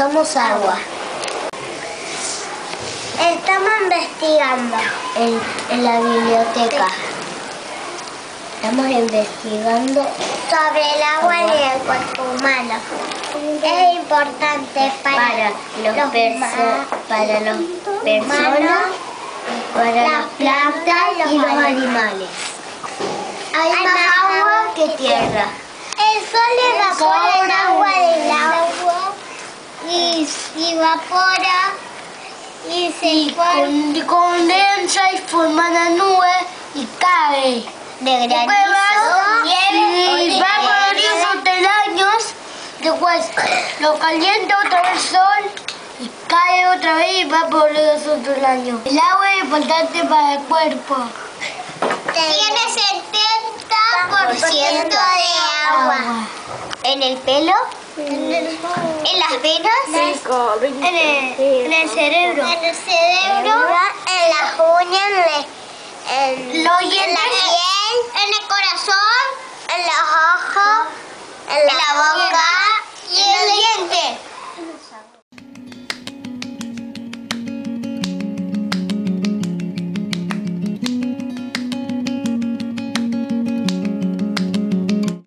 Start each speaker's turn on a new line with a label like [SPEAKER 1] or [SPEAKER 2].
[SPEAKER 1] somos agua.
[SPEAKER 2] Estamos investigando.
[SPEAKER 1] En, en la biblioteca. Estamos investigando
[SPEAKER 2] sobre el agua en el cuerpo humano. Es importante para,
[SPEAKER 1] para los, perso para los personas, para las plantas y los animales. Hay más agua que tierra.
[SPEAKER 2] El sol evapora el agua del agua y, y evapora y se
[SPEAKER 3] y con- condensa y forma una nube y cae.
[SPEAKER 1] De granizo,
[SPEAKER 2] nieve
[SPEAKER 3] y va por los subterráneos, después lo calienta otra vez el sol y cae otra vez y va por los subterráneos. El agua es importante para el cuerpo.
[SPEAKER 2] tiene 70% de agua.
[SPEAKER 1] en el pelo, en las venas,
[SPEAKER 2] En el, en el cerebro. En el cerebro, en las uñas, en, la- en-
[SPEAKER 3] Los
[SPEAKER 2] en la piel, en el corazón, en los ojos, en la,